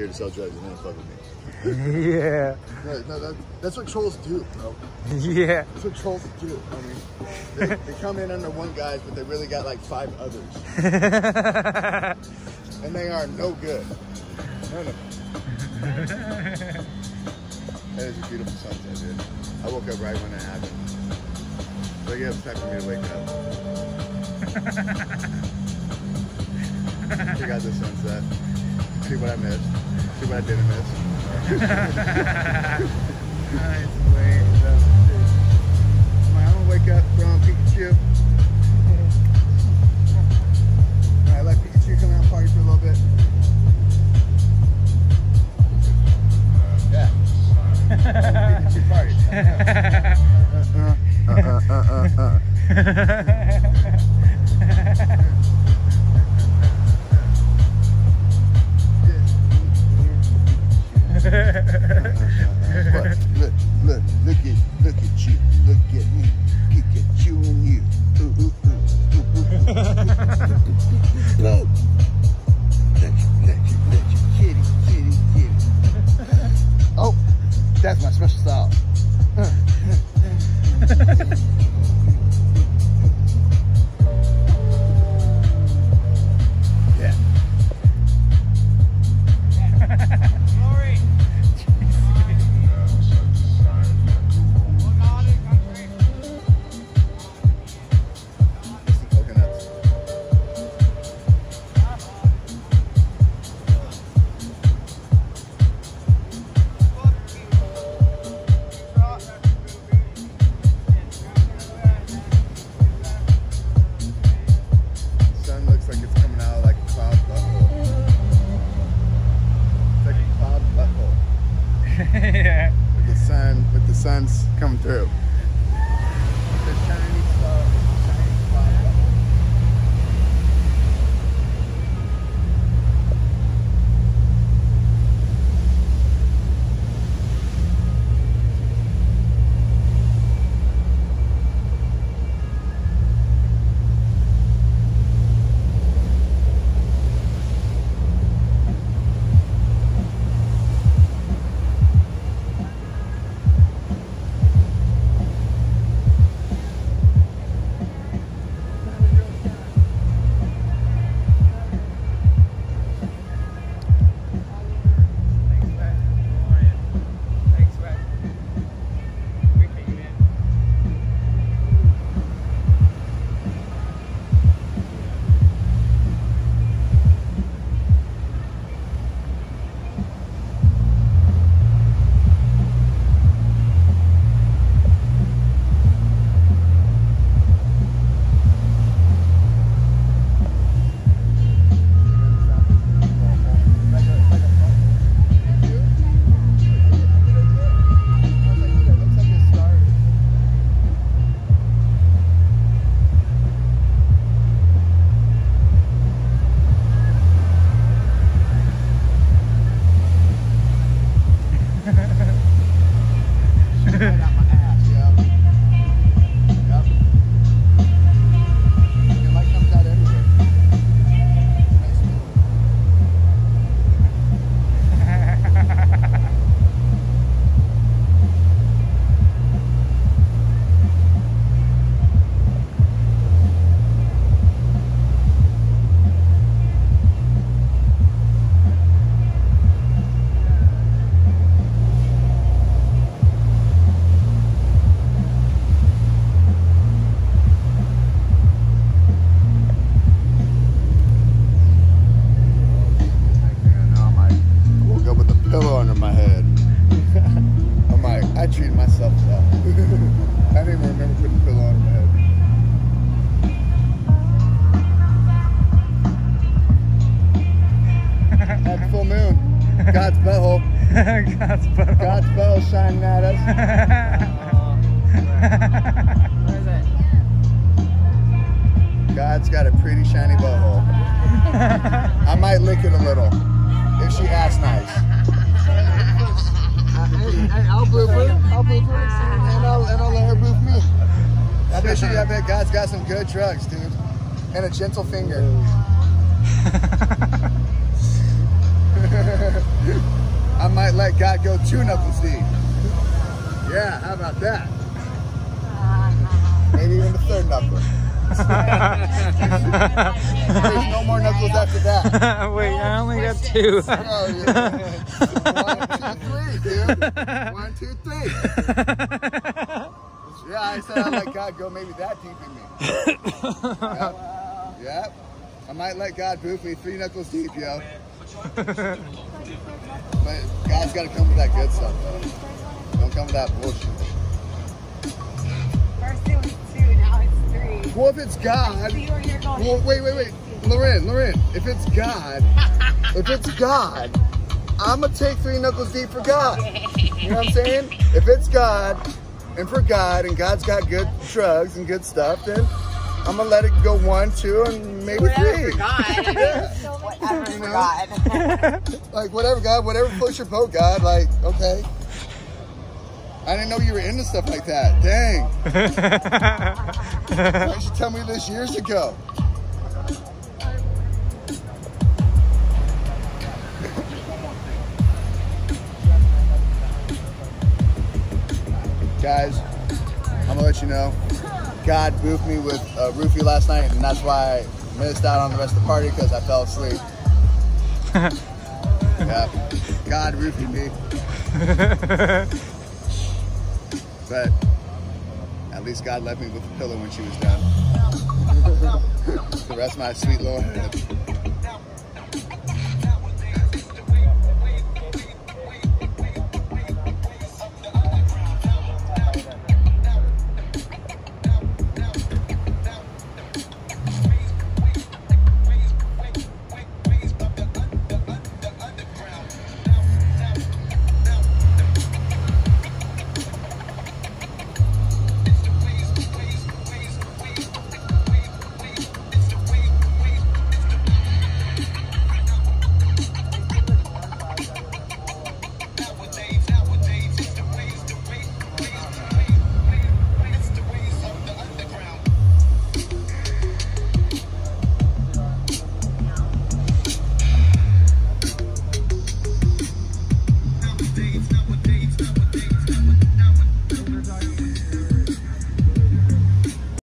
here to sell drugs and then fuck with me. yeah. No, no, that, that's what trolls do, bro. Yeah. That's what trolls do. I mean, they, they come in under one guys, but they really got like five others, and they are no good. None of them. That is a beautiful sunset, dude. I woke up right when it happened. So yeah, it's time for me to wake up. Check out the sunset. See what I missed. What I didn't miss. nice way. I'm gonna wake up from Pikachu. Alright, let Pikachu come out and party for a little bit. Yeah. Pikachu party. Uh, uh, uh, uh, uh, uh. Out my ass, myself well. I didn't even remember putting the pillow under my head. At full moon, God's butthole, God's butt. God's butthole shining at us. What is it? God's got a pretty shiny butthole. I might lick it a little if she asks nice. Bet God's got some good drugs, dude. And a gentle finger. I might let God go two knuckles deep. Yeah, how about that? Maybe even the third knuckle. There's no more knuckles after that. Wait, I only got two. Oh, oh yeah. One, two, three, dude. One, two, three. Yeah, I said I let God go maybe that deep in me. Yep. Yep. I might let God boof me three knuckles deep, yo. But God's got to come with that good stuff, though. Don't come with that bullshit. First it was two, now it's three. Well, if it's God, you're, you're going well, wait, wait, wait. Loren, Loren, if it's God, if it's God, I'm going to take three knuckles deep for God. You know what I'm saying? If it's God and for God, and God's got good drugs and good stuff, then I'm going to let it go one, two, and maybe Whatever three. for God. Yeah. Whatever You for know? God. Like, whatever, God, whatever floats your boat, God. Like, okay. I didn't know you were into stuff like that. Dang. Why didn't you tell me this years ago? Guys, I'm gonna let you know. God boofed me with a roofie last night, and that's why I missed out on the rest of the party because I fell asleep. yeah, God roofied me, but at least God left me with a pillow when she was done. the rest of my sweet Lord.